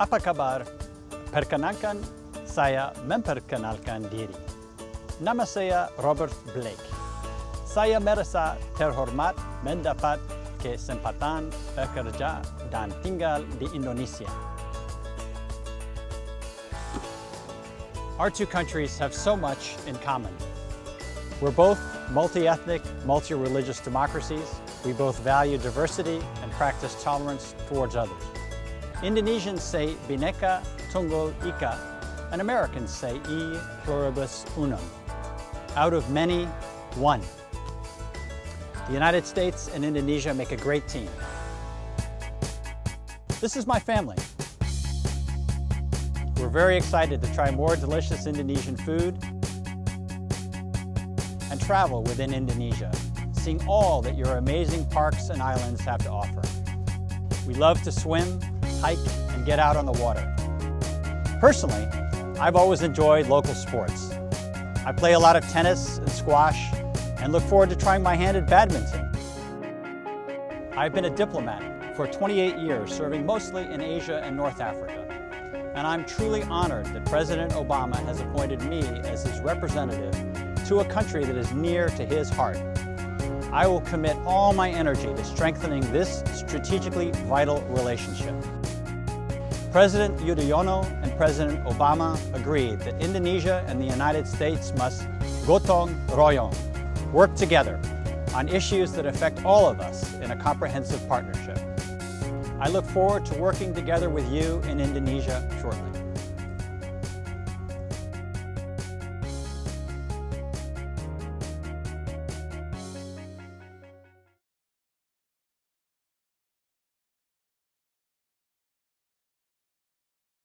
Apa kabar? Perkenalkan, saya memperkenalkan diri. Nama saya Robert Blake. Saya merasa terhormat mendapat kesempatan bekerja dan tinggal di Indonesia. Our two countries have so much in common. We're both multi-ethnic, multi-religious democracies. We both value diversity and practice tolerance towards others. Indonesians say Bhinneka Tunggal Ika, and Americans say E pluribus unum. Out of many, one. The United States and Indonesia make a great team. This is my family. We're very excited to try more delicious Indonesian food and travel within Indonesia, seeing all that your amazing parks and islands have to offer. We love to swim, hike, and get out on the water. Personally, I've always enjoyed local sports. I play a lot of tennis and squash and look forward to trying my hand at badminton. I've been a diplomat for 28 years, serving mostly in Asia and North Africa. And I'm truly honored that President Obama has appointed me as his representative to a country that is near to his heart. I will commit all my energy to strengthening this strategically vital relationship. President Yudhoyono and President Obama agreed that Indonesia and the United States must gotong royong, work together on issues that affect all of us in a comprehensive partnership. I look forward to working together with you in Indonesia shortly.